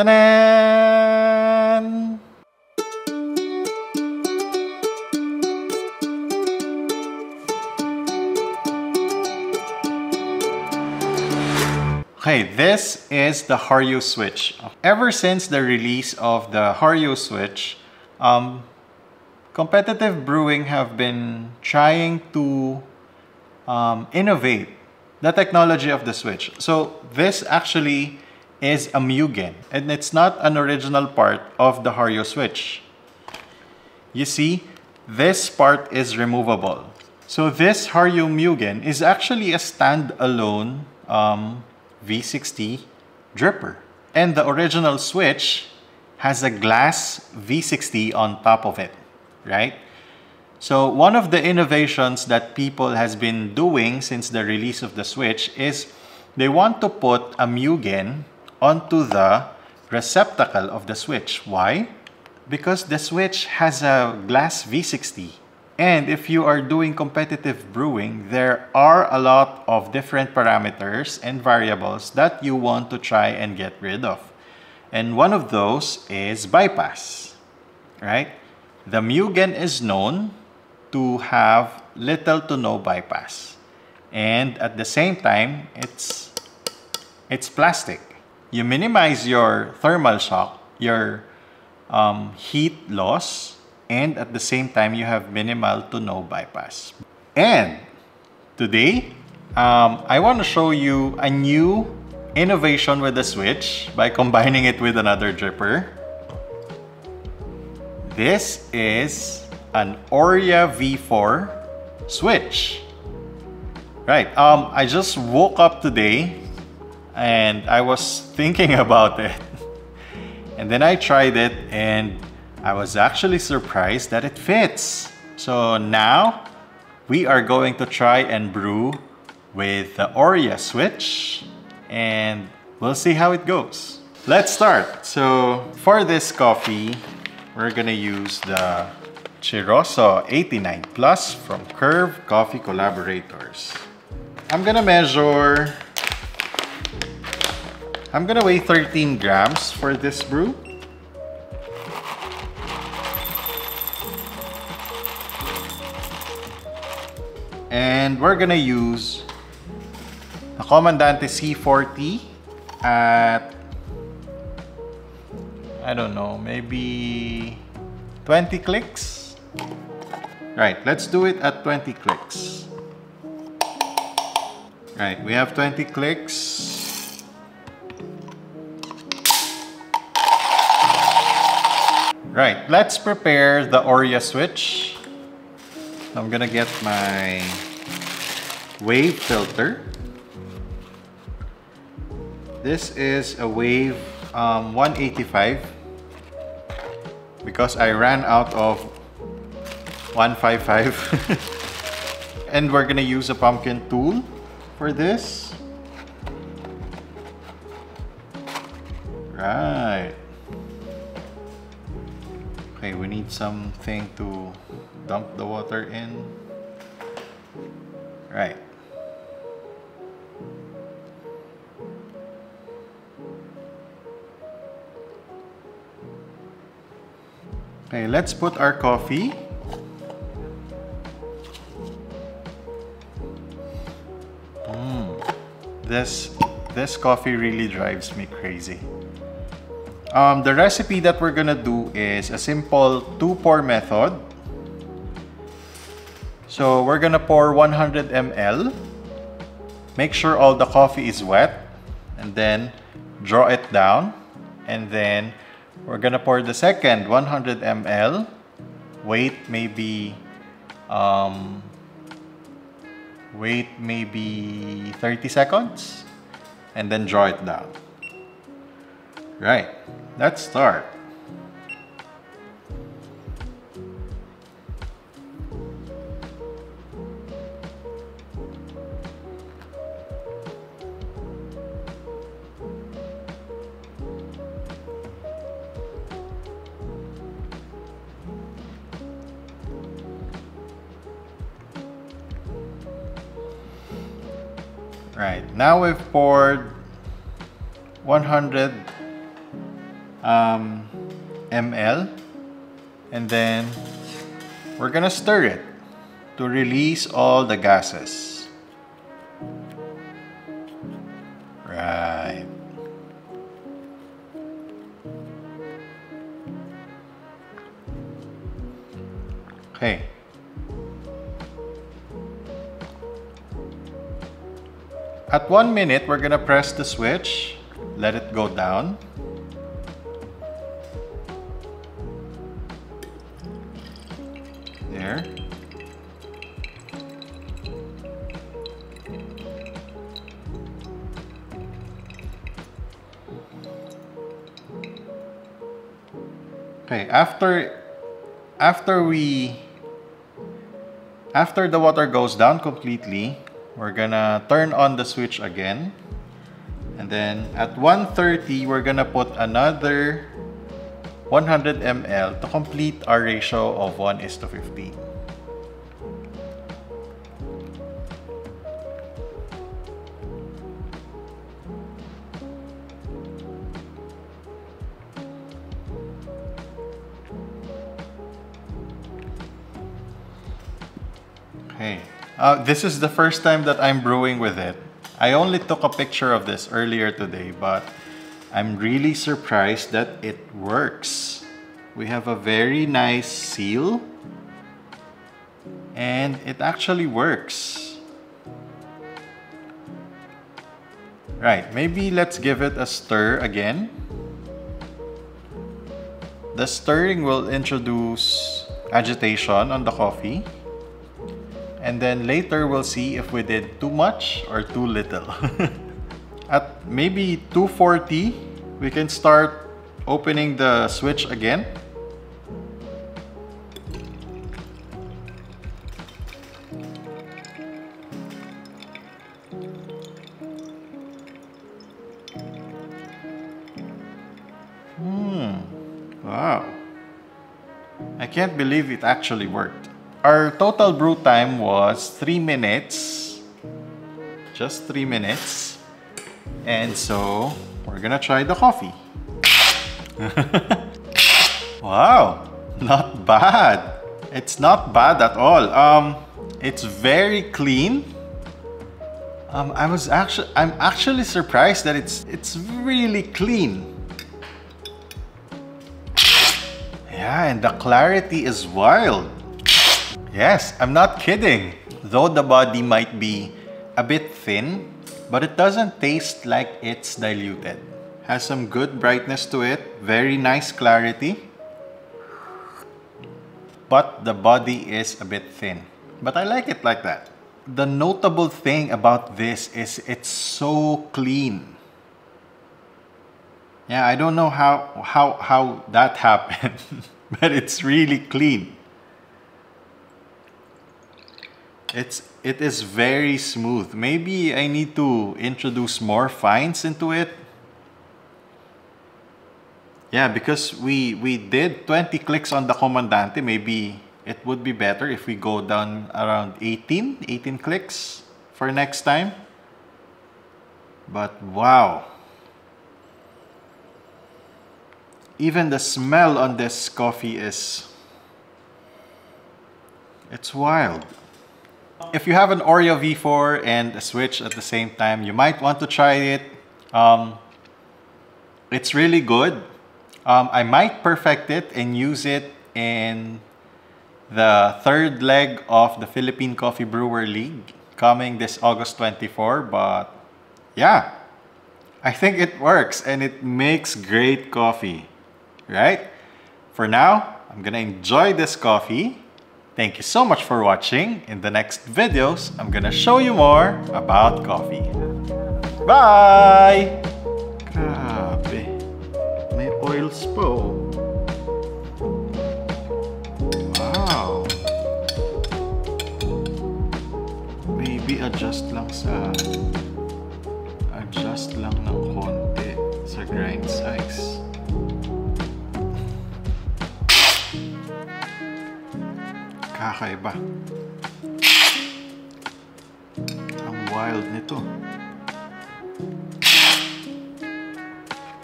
Ta-da! Okay, this is the Hario Switch. Ever since the release of the Hario Switch, um, competitive brewing have been trying to um, innovate the technology of the Switch. So this actually is a Mugen and it's not an original part of the Hario Switch. You see, this part is removable. So this Hario Mugen is actually a standalone um, V60 dripper. And the original Switch has a glass V60 on top of it, right? So one of the innovations that people has been doing since the release of the Switch is they want to put a Mugen onto the receptacle of the Switch. Why? Because the Switch has a glass V60. And if you are doing competitive brewing, there are a lot of different parameters and variables that you want to try and get rid of. And one of those is bypass, right? The Mugen is known to have little to no bypass. And at the same time, it's, it's plastic. You minimize your thermal shock, your um, heat loss, and at the same time, you have minimal to no bypass. And today, um, I want to show you a new innovation with the switch by combining it with another dripper. This is an Orea V4 switch. Right, um, I just woke up today and I was thinking about it. And then I tried it and I was actually surprised that it fits. So now we are going to try and brew with the Orea switch and we'll see how it goes. Let's start. So for this coffee, we're gonna use the Chiroso 89 Plus from Curve Coffee Collaborators. I'm gonna measure... I'm gonna weigh 13 grams for this brew. And we're gonna use the Comandante C40 at I don't know, maybe 20 clicks. Right, let's do it at 20 clicks. Right, we have 20 clicks. Right, let's prepare the Orea switch. I'm gonna get my wave filter. This is a wave um, 185 because I ran out of 155 and we're gonna use a pumpkin tool for this right okay we need something to dump the water in right Okay, let's put our coffee. Mm, this, this coffee really drives me crazy. Um, the recipe that we're gonna do is a simple two pour method. So we're gonna pour 100 ml. Make sure all the coffee is wet and then draw it down and then we're gonna pour the second 100 ml. Wait maybe um, wait maybe 30 seconds and then draw it down. Right, let's start. Right, now we've poured 100 um, ml. And then we're gonna stir it to release all the gases. Right. Okay. At one minute, we're gonna press the switch, let it go down. Okay, after after we after the water goes down completely, we're gonna turn on the switch again. And then at 130, we're gonna put another 100 ml to complete our ratio of 1 is to 15. Okay. Uh, this is the first time that I'm brewing with it. I only took a picture of this earlier today, but I'm really surprised that it works. We have a very nice seal and it actually works. Right, maybe let's give it a stir again. The stirring will introduce agitation on the coffee. And then later we'll see if we did too much or too little. At maybe 240, we can start opening the switch again. Hmm, wow. I can't believe it actually worked. Our total brew time was 3 minutes. Just 3 minutes. And so, we're gonna try the coffee. wow, not bad. It's not bad at all. Um, it's very clean. Um, I was actually, I'm actually surprised that it's, it's really clean. Yeah, and the clarity is wild. Yes, I'm not kidding. Though the body might be a bit thin, but it doesn't taste like it's diluted. Has some good brightness to it, very nice clarity. But the body is a bit thin. But I like it like that. The notable thing about this is it's so clean. Yeah, I don't know how how how that happened, but it's really clean. It's it is very smooth. Maybe I need to introduce more fines into it. Yeah, because we we did 20 clicks on the Comandante, maybe it would be better if we go down around 18, 18 clicks for next time. But wow. Even the smell on this coffee is it's wild. If you have an Orea V4 and a Switch at the same time, you might want to try it. Um, it's really good. Um, I might perfect it and use it in the third leg of the Philippine Coffee Brewer League coming this August 24. But yeah, I think it works and it makes great coffee, right? For now, I'm gonna enjoy this coffee Thank you so much for watching. In the next videos, I'm gonna show you more about coffee. Bye! Grabe. May oils po. Wow. Maybe adjust lang sa... kakaiba. Ang wild nito.